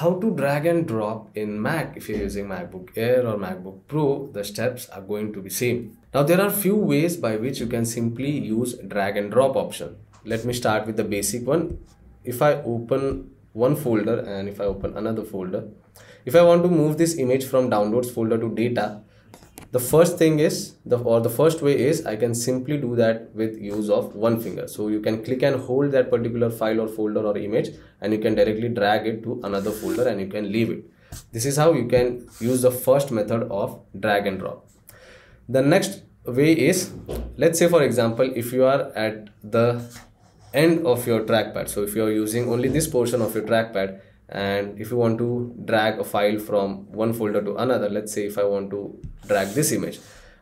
how to drag and drop in Mac if you're using MacBook Air or MacBook Pro the steps are going to be same. Now there are few ways by which you can simply use drag and drop option. Let me start with the basic one. If I open one folder and if I open another folder if I want to move this image from downloads folder to data the first thing is the or the first way is I can simply do that with use of one finger. So you can click and hold that particular file or folder or image and you can directly drag it to another folder and you can leave it. This is how you can use the first method of drag and drop. The next way is let's say for example if you are at the end of your trackpad. So if you are using only this portion of your trackpad and if you want to drag a file from one folder to another let's say if i want to drag this image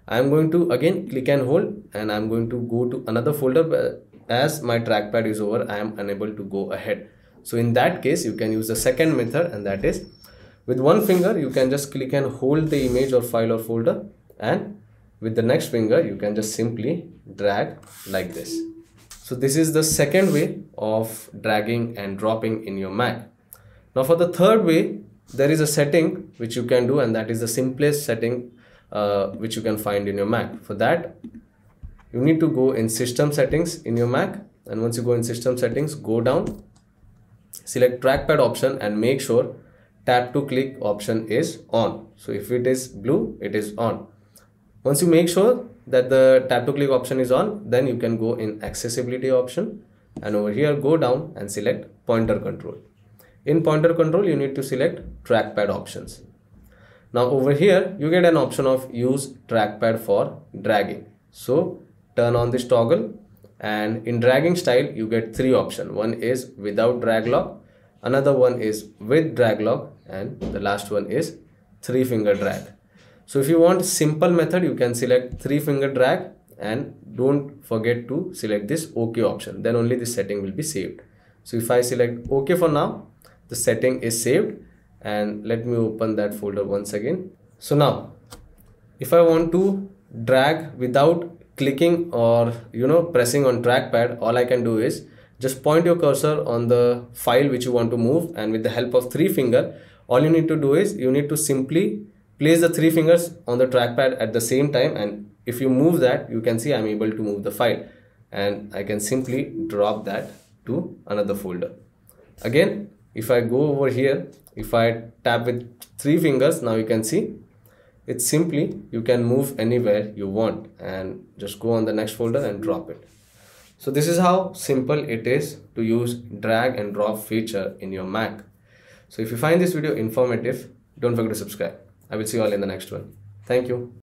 i'm going to again click and hold and i'm going to go to another folder but as my trackpad is over i am unable to go ahead. So in that case you can use the second method and that is with one finger you can just click and hold the image or file or folder and with the next finger you can just simply drag like this. So this is the second way of dragging and dropping in your mac now for the third way, there is a setting which you can do and that is the simplest setting uh, which you can find in your Mac. For that, you need to go in system settings in your Mac and once you go in system settings, go down, select trackpad option and make sure tap to click option is on. So if it is blue, it is on. Once you make sure that the tap to click option is on, then you can go in accessibility option and over here go down and select pointer control. In pointer control, you need to select trackpad options. Now over here, you get an option of use trackpad for dragging. So turn on this toggle and in dragging style, you get three options. One is without drag lock, another one is with drag lock and the last one is three finger drag. So if you want simple method, you can select three finger drag and don't forget to select this OK option. Then only this setting will be saved. So if I select OK for now, the setting is saved. And let me open that folder once again. So now if I want to drag without clicking or you know pressing on trackpad all I can do is just point your cursor on the file which you want to move. And with the help of three finger all you need to do is you need to simply place the three fingers on the trackpad at the same time. And if you move that you can see I'm able to move the file. And I can simply drop that to another folder. Again if I go over here if I tap with three fingers now you can see. It's simply you can move anywhere you want and just go on the next folder and drop it. So this is how simple it is to use drag and drop feature in your Mac. So if you find this video informative don't forget to subscribe. I will see you all in the next one. Thank you